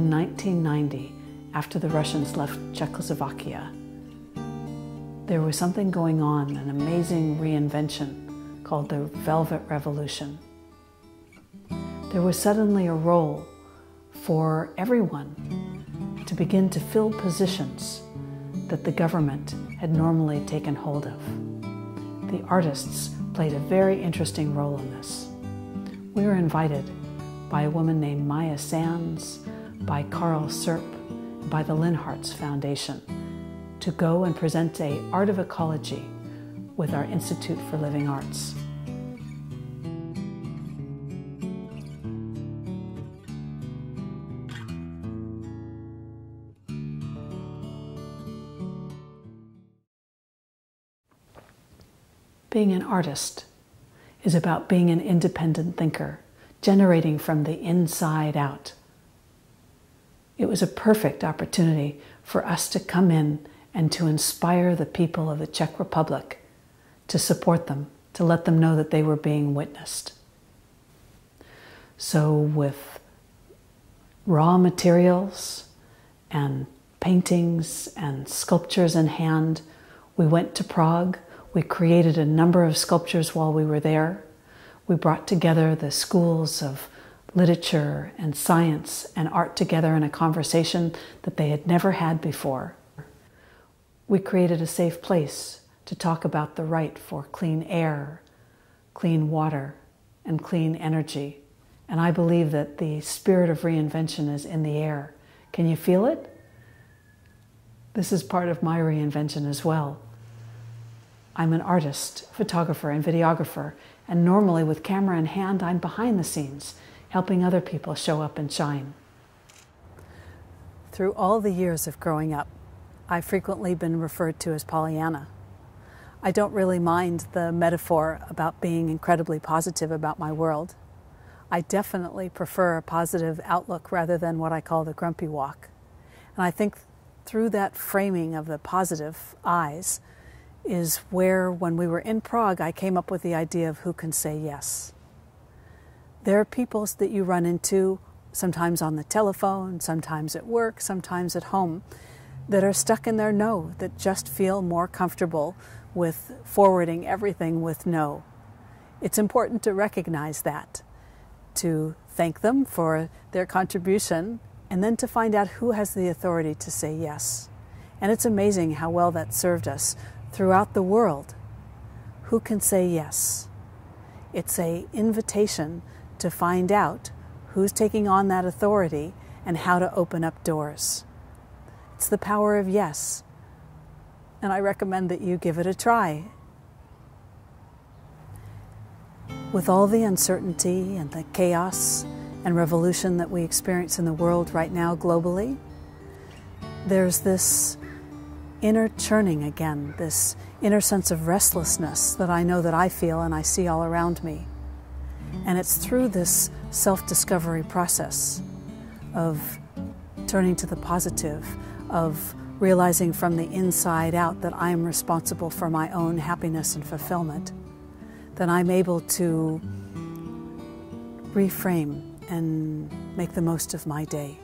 in 1990, after the Russians left Czechoslovakia, there was something going on, an amazing reinvention called the Velvet Revolution. There was suddenly a role for everyone to begin to fill positions that the government had normally taken hold of. The artists played a very interesting role in this. We were invited by a woman named Maya Sands, by Carl Serp, by the Linhart's Foundation to go and present a Art of Ecology with our Institute for Living Arts. Being an artist is about being an independent thinker, generating from the inside out. It was a perfect opportunity for us to come in and to inspire the people of the Czech Republic, to support them, to let them know that they were being witnessed. So, with raw materials and paintings and sculptures in hand, we went to Prague. We created a number of sculptures while we were there. We brought together the schools of literature and science and art together in a conversation that they had never had before. We created a safe place to talk about the right for clean air, clean water, and clean energy. And I believe that the spirit of reinvention is in the air. Can you feel it? This is part of my reinvention as well. I'm an artist, photographer, and videographer, and normally with camera in hand, I'm behind the scenes helping other people show up and shine. Through all the years of growing up, I've frequently been referred to as Pollyanna. I don't really mind the metaphor about being incredibly positive about my world. I definitely prefer a positive outlook rather than what I call the grumpy walk. And I think through that framing of the positive eyes is where, when we were in Prague, I came up with the idea of who can say yes. There are people that you run into, sometimes on the telephone, sometimes at work, sometimes at home, that are stuck in their no, that just feel more comfortable with forwarding everything with no. It's important to recognize that, to thank them for their contribution, and then to find out who has the authority to say yes. And it's amazing how well that served us throughout the world. Who can say yes? It's a invitation to find out who's taking on that authority and how to open up doors. It's the power of yes. And I recommend that you give it a try. With all the uncertainty and the chaos and revolution that we experience in the world right now globally, there's this inner churning again, this inner sense of restlessness that I know that I feel and I see all around me. And it's through this self discovery process of turning to the positive, of realizing from the inside out that I am responsible for my own happiness and fulfillment, that I'm able to reframe and make the most of my day.